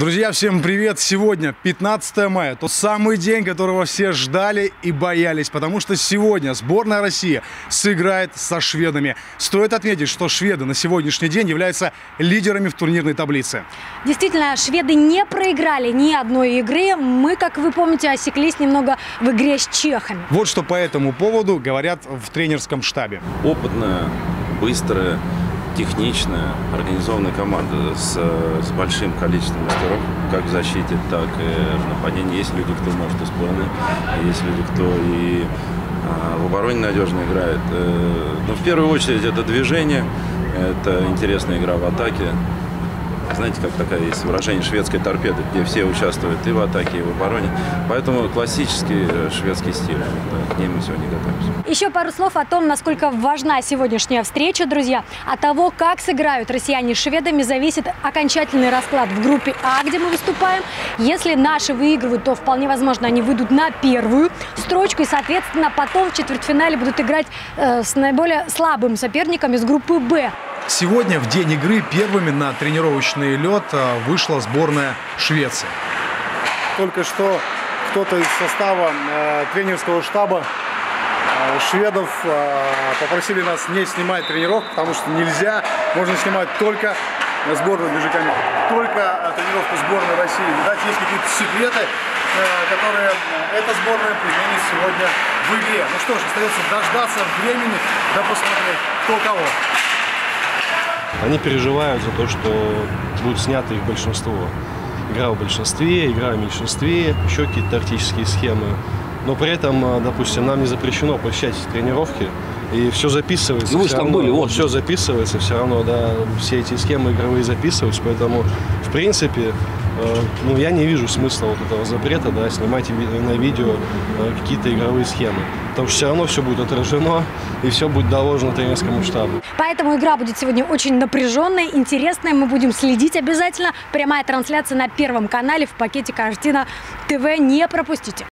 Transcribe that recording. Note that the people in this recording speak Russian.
Друзья, всем привет! Сегодня 15 мая, тот самый день, которого все ждали и боялись, потому что сегодня сборная России сыграет со шведами. Стоит отметить, что шведы на сегодняшний день являются лидерами в турнирной таблице. Действительно, шведы не проиграли ни одной игры. Мы, как вы помните, осеклись немного в игре с чехами. Вот что по этому поводу говорят в тренерском штабе. Опытная, быстрая, техничная, организованная команда с, с большим количеством мастеров, как в защите, так и в нападении. Есть люди, кто может исполнить, есть люди, кто и а, в обороне надежно играет. Э, но в первую очередь это движение, это интересная игра в атаке, знаете, как такая есть выражение шведской торпеды, где все участвуют и в атаке, и в обороне. Поэтому классический э, шведский стиль. Да, к ним мы сегодня готовимся. Еще пару слов о том, насколько важна сегодняшняя встреча, друзья. От того, как сыграют россияне с шведами, зависит окончательный расклад в группе А, где мы выступаем. Если наши выигрывают, то вполне возможно они выйдут на первую строчку. И, соответственно, потом в четвертьфинале будут играть э, с наиболее слабым соперником из группы Б. Сегодня, в день игры, первыми на тренировочный лед а, вышла сборная Швеции. Только что кто-то из состава э, тренерского штаба э, шведов э, попросили нас не снимать тренировку, потому что нельзя, можно снимать только сборную движеками, только э, тренировку сборной России. Видать, есть какие-то секреты, э, которые эта сборная применит сегодня в игре. Ну что ж, остается дождаться времени, да посмотреть, кто кого. Они переживают за то, что будет снято их большинство. Игра в большинстве, игра в меньшинстве, еще какие-то тактические схемы. Но при этом, э, допустим, нам не запрещено посещать тренировки, и все записывается. Ну, вы все там равно, были, вот. Все записывается, все равно, да, все эти схемы игровые записываются, поэтому, в принципе, ну, я не вижу смысла вот этого запрета, да, снимать на видео э, какие-то игровые схемы. Потому что все равно все будет отражено, и все будет доложено тренерскому штабу. Поэтому игра будет сегодня очень напряженная, интересная. Мы будем следить обязательно. Прямая трансляция на Первом канале в пакете Картина ТВ. Не пропустите.